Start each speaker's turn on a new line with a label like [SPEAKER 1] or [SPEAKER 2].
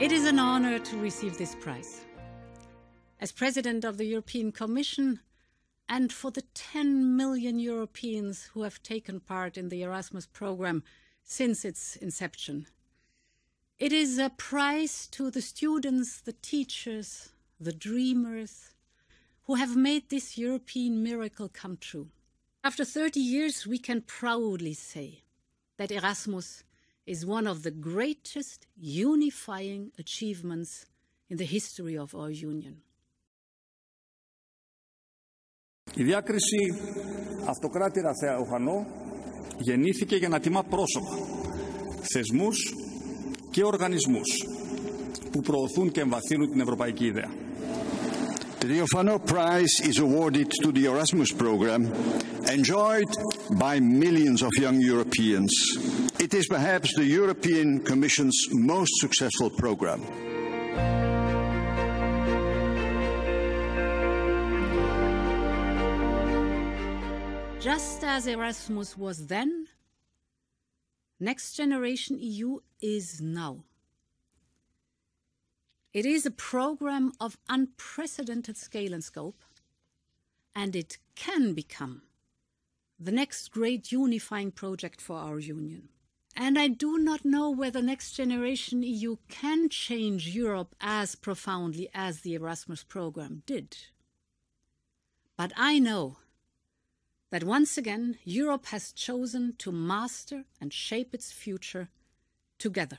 [SPEAKER 1] It is an honor to receive this prize. As President of the European Commission, and for the 10 million Europeans who have taken part in the Erasmus program since its inception. It is a prize to the students, the teachers, the dreamers who have made this European miracle come true. After 30 years, we can proudly say that Erasmus is one of the greatest unifying achievements in the history of our union.
[SPEAKER 2] Η διάκριση αυτοκράτηρα Θεοχανό γεννήθηκε για να τιμά πρόσωπα, θεσμούς και οργανισμούς που προωθούν και εμβαθύνουν την ευρωπαϊκή ιδέα.
[SPEAKER 3] The Theophano Prize is awarded to the Erasmus program, enjoyed by millions of young Europeans. It is perhaps the European Commission's most successful program.
[SPEAKER 1] Just as Erasmus was then, Next Generation EU is now. It is a program of unprecedented scale and scope, and it can become the next great unifying project for our union. And I do not know whether Next Generation EU can change Europe as profoundly as the Erasmus program did. But I know that once again Europe has chosen to master and shape its future together.